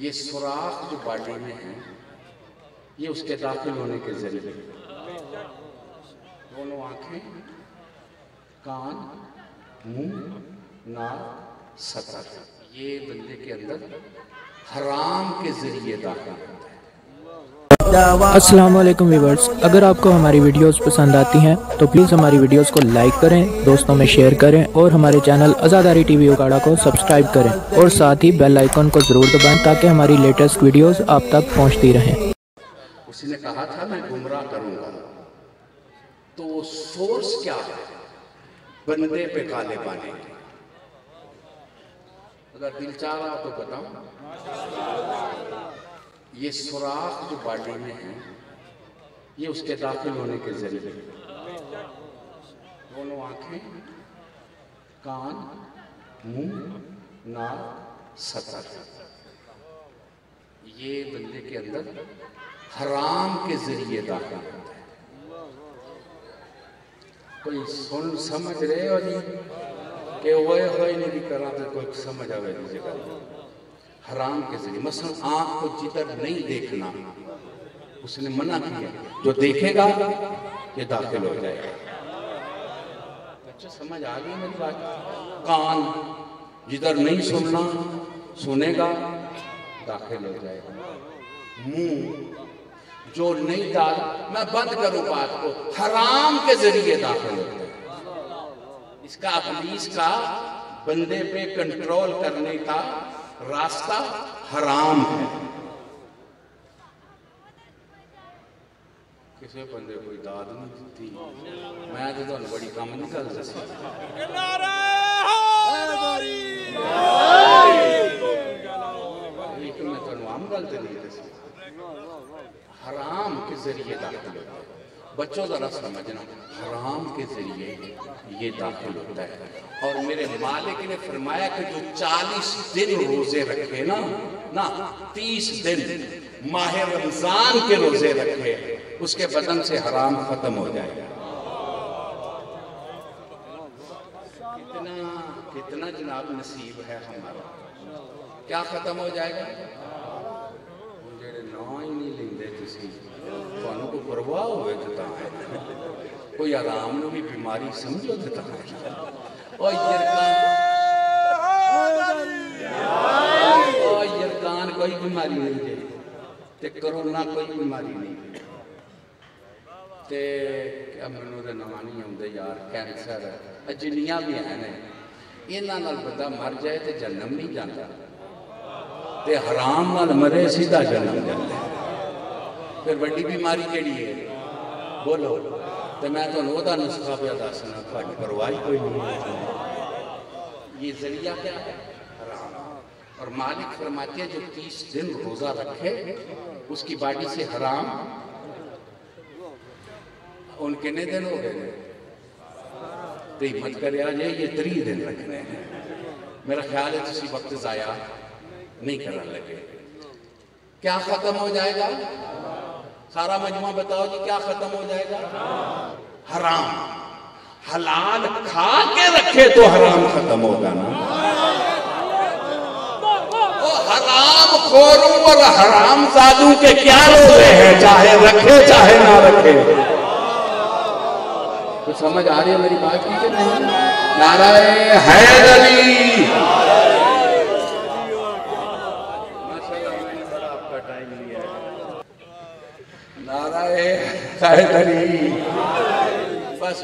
ये सुराख जो बॉडी में है, ये उसके दाखिल होने के ज़रिए। दोनों आँखें, कान, मुँह, नाक सतर ये बंदे के अंदर हराम के ज़रिए दाखिल होता है। अस्सलाम वालेकुम व्यूवर्स, अगर आपको हमारी वीडियोस पसंद आती हैं तो प्लीज़ हमारी वीडियोस को लाइक करें, दोस्तों में शेयर करें और हमारे चैनल आज़ादारी टीवी उगाड़ा को सब्सक्राइब करें और साथ ही बेल आइकन को ज़रूर दबाएँ ताकि हमारी लेटेस्ट वीडियोस आप तक पहुँचती रहें। उसने कहा था, मैं गुमराह करूँगा। तो सोर्स क्या है? बंदे पे काले पाने अगर दिल चाह रहा तो बताऊँ। ये सुराख जो बॉडी में है, ये उसके दाखिल होने के ज़रिए। दोनों आँखें, कान, मुँह, नाक, सतर। ये बंदे के अंदर हराम के ज़रिए दाखिल होता है। कोई सुन, समझ रहे हो जी? कि ओए हो नहीं करा तो कोई समझ आवे नहीं हराम के ज़रिए मसलन आँख को जिधर नहीं देखना, उसने मना किया। जो देखेगा, ये दाखिल हो जाएगा। अच्छा समझ आ गई मेरी बात? कान जिधर नहीं सुनना, सुनेगा, दाखिल हो जाएगा। मुँह जो नहीं डाल, मैं बंद करूँ बात को। हराम के ज़रिए दाखिल है इसका पुलिस का बंदे पे कंट्रोल करने का रास्ता हराम है। किसी बंदे कोई दाद नहीं दी मैं तो तुम बड़ी कम निकल दसी लेकिन मैं तुम आम गल नहीं दसी हराम के ज़रिए दाखिल होता बच्चों जरा समझना, हराम के ज़रिए ये दाखिल होता है। और मेरे मालिक ने फरमाया कि जो 40 दिन रोज़े रखे ना ना 30 दिन माह रमज़ान के रोज़े रखे, उसके बदन से हराम खत्म हो जाएगा। कितना कितना जनाब नसीब है हमारा। क्या खत्म हो जाएगा? ਜਿਹੜੇ ਨਾਂ ਹੀ ਨਹੀਂ ਲੈਂਦੇ ਤੁਸੀਂ ਤੁਹਾਨੂੰ ਕੋਈ ਪਰਵਾਹ ਹੋਵੇ ਤਾਂ ਤਾਂ ਹੈ ਕੋਈ ਆਰਾਮ ਨੂੰ ਵੀ ਬਿਮਾਰੀ ਸਮਝੋ ਤਾਂ ਤਾਂ ਹੈ ਓ ਯਰਕਾਨ ਓ ਯਰਕਾਨ ਕੋਈ ਬਿਮਾਰੀ ਨਹੀਂ ਜੇ ਤੇ ਕਰੋਨਾ ਕੋਈ ਬਿਮਾਰੀ ਨਹੀਂ ਤੇ ਕਿਆ ਮੈਨੂੰ ਦਾ ਨਾਮ ਨਹੀਂ ਆਉਂਦਾ ਯਾਰ ਕੈਂਸਰ ਅਜਿੰਨੀਆਂ ਵੀ ਹਨ ਇਹਨਾਂ ਨਾਲ ਬੰਦਾ ਮਰ ਜਾਏ ਤੇ ਜਨਮ ਨਹੀਂ ਜਾਂਦਾ ਤੇ ਹਰਾਮ ਨਾਲ ਮਰੇ ਸਿੱਧਾ ਜਨਮ ਜਾਂਦਾ ਫਿਰ ਵੱਡੀ ਬਿਮਾਰੀ ਕਿਹੜੀ ਹੈ ਬੋਲੋ ਤੇ ਮੈਂ ਤੁਹਾਨੂੰ ਉਹਦਾ ਨੁਸਖਾ ਪਿਆ ਦੱਸਣਾ ਤੁਹਾਡੀ ਪਰਵਾਹ ਕੋਈ ਨਹੀਂ ये जरिया क्या है हराम और मालिक फरमाते हैं जो तीस दिन रोजा रखे उसकी बॉडी से हराम उन कितने दिन हो गए तो हिम्मत कर आज ये त्री दिन रखने हैं मेरा ख्याल है किसी वक्त जाया नहीं करने लगे। क्या खत्म हो जाएगा? सारा मजमा बताओ जी, क्या खत्म हो जाएगा? हराम। हलाल खा के रखे तो हराम खत्म होगा ना। हराम खोरों और हराम साधु के क्या रोज़े हैं? चाहे रखे, चाहे ना रखे। तो समझ आ रही है मेरी बात की नहीं? नारायण हैदरी माशाल्लाह मैंने बड़ा आपका टाइम लिया है। नारायण बस